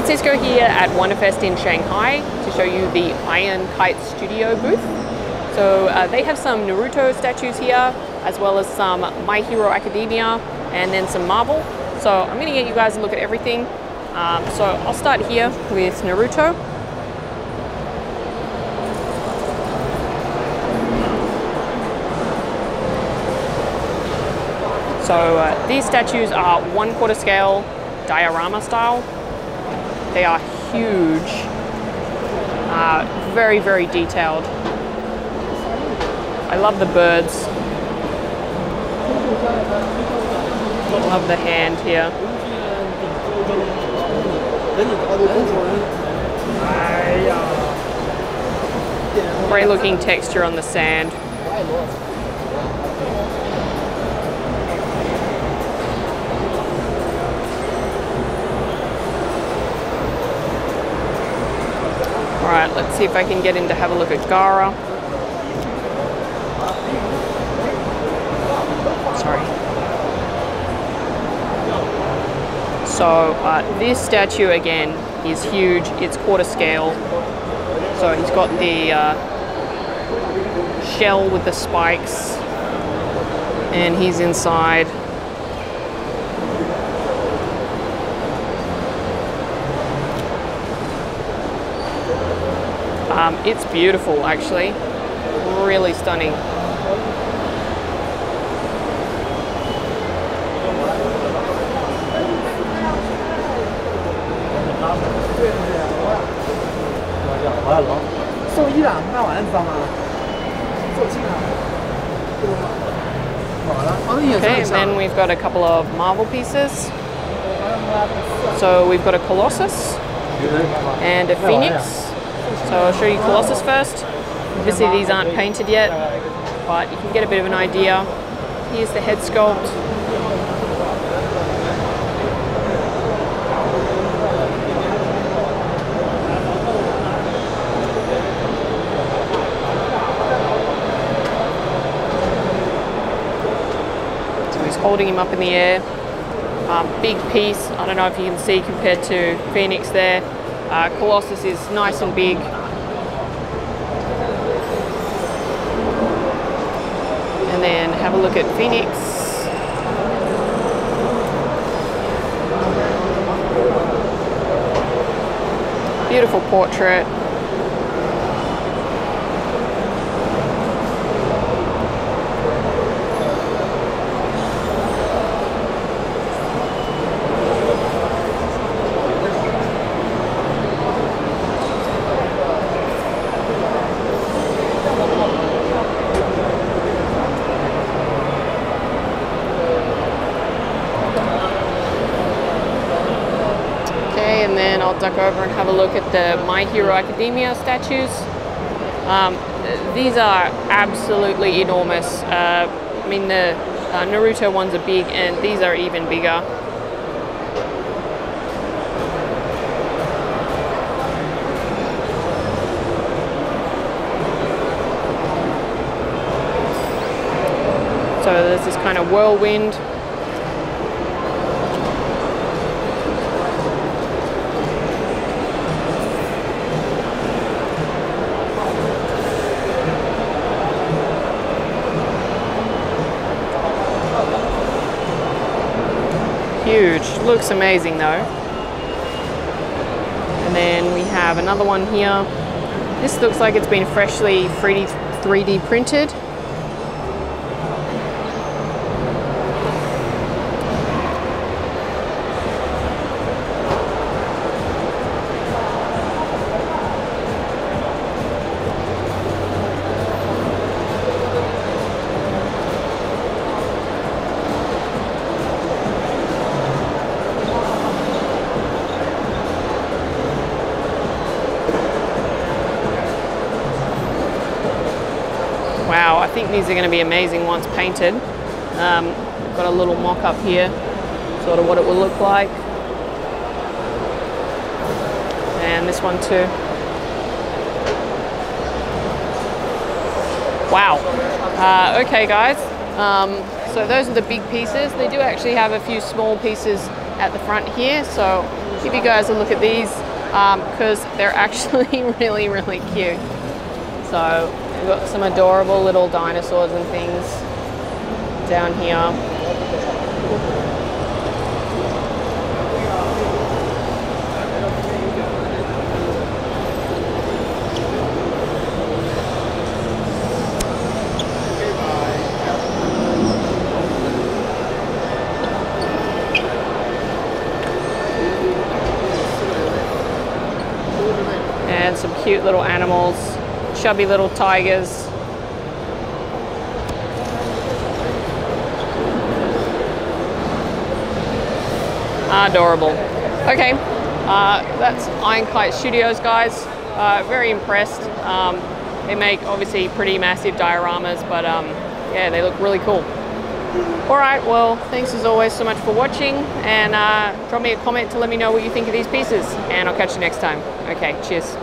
It's Sisko here at Wonderfest in Shanghai to show you the Iron Kite Studio booth. So uh, they have some Naruto statues here, as well as some My Hero Academia, and then some Marvel. So I'm gonna get you guys a look at everything. Um, so I'll start here with Naruto. So uh, these statues are one quarter scale diorama style. They are huge, uh, very, very detailed. I love the birds. I love the hand here. Great looking texture on the sand. Let's see if I can get in to have a look at Gaara. Sorry. So uh, this statue again is huge. It's quarter scale. So he's got the uh, shell with the spikes, and he's inside. Um, it's beautiful, actually. Really stunning. Okay, and then we've got a couple of Marvel pieces. So we've got a Colossus and a Phoenix. So I'll show you Colossus first. Obviously these aren't painted yet, but you can get a bit of an idea. Here's the head sculpt. So he's holding him up in the air. Um, big piece, I don't know if you can see compared to Phoenix there. Uh, Colossus is nice and big. And then have a look at Phoenix. Beautiful portrait. Okay, and then I'll duck over and have a look at the My Hero Academia statues. Um, these are absolutely enormous. Uh, I mean, the uh, Naruto ones are big, and these are even bigger. So there's this kind of whirlwind huge. Looks amazing though. And then we have another one here. This looks like it's been freshly 3D, 3D printed. Think these are going to be amazing once painted. Um, got a little mock-up here, sort of what it will look like. And this one too. Wow. Uh, okay, guys. Um, so those are the big pieces. They do actually have a few small pieces at the front here, so give you guys a look at these because um, they're actually really, really cute. So we've got some adorable little dinosaurs and things down here. and some cute little animals, chubby little tigers. Adorable. Okay, uh, that's Iron Kite Studios, guys. Uh, very impressed. Um, they make obviously pretty massive dioramas, but um, yeah, they look really cool. All right, well, thanks as always so much for watching, and uh, drop me a comment to let me know what you think of these pieces, and I'll catch you next time. Okay, cheers.